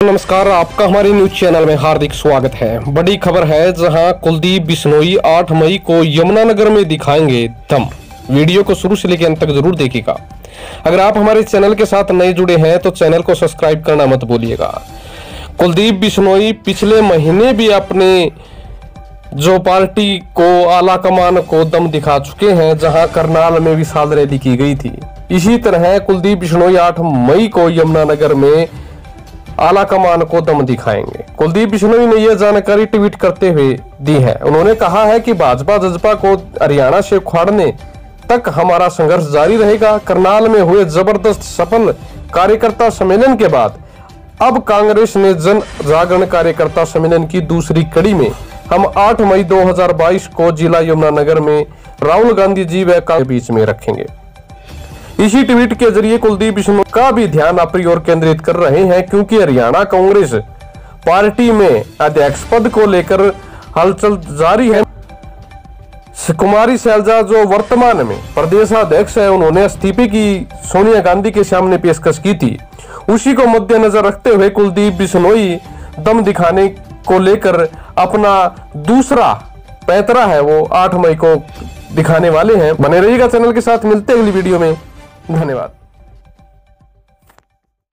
नमस्कार, आपका हमारे न्यूज़ चैनल में हार्दिक स्वागत है। बड़ी खबर है जहाँ कुलदीप बिश्नोई 8 मई को यमुनानगर में दिखाएँगे दम। वीडियो को शुरू से लेकर अंत तक ज़रूर देखिएगा। अगर आप हमारे चैनल के साथ नए जुड़े हैं तो चैनल को सब्सक्राइब करना मत भूलिएगा। कुलदीप बिश्नोई पिछले महीने भी अपने जो पार्टी को, आला कमान को दम दिखा चुके हैं, जहाँ करनाल में विशाल रैली की गई थी। इसी तरह कुलदीप बिश्नोई आठ मई को यमुनानगर में आला कमान को दम दिखाएँगे। कुलदीप बिश्नोई ने यह जानकारी ट्वीट करते हुए दी है। उन्होंने कहा है कि भाजपा जजपा को हरियाणा से उखाड़ने तक हमारा संघर्ष जारी रहेगा। करनाल में हुए ज़बरदस्त सफल कार्यकर्ता सम्मेलन के बाद अब कांग्रेस ने जन जागरण कार्यकर्ता सम्मेलन की दूसरी कड़ी में हम 8 मई 2022 को जिला यमुनानगर में राहुल गांधी जी व के बीच में रखेंगे। इसी ट्वीट के ज़रिए कुलदीप बिश्नोई का भी ध्यान अपनी ओर केंद्रित कर रहे हैं, क्योंकि हरियाणा कांग्रेस पार्टी में अध्यक्ष पद को लेकर हलचल जारी है। कुमारी सैलजा, जो वर्तमान में प्रदेशाध्यक्ष है, उन्होंने इस्तीफे की सोनिया गांधी के सामने पेशकश की थी। उसी को मद्देनजर रखते हुए कुलदीप बिश्नोई दम दिखाने को लेकर अपना दूसरा पैतरा है, वो 8 मई को दिखाने वाले हैं। बने रहिएगा चैनल के साथ, मिलते अगली वीडियो में। धन्यवाद।